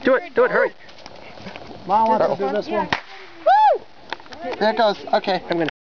Do it, do it, hurry. Mom wants to do oh. this one. Woo! There it goes. Okay. I'm gonna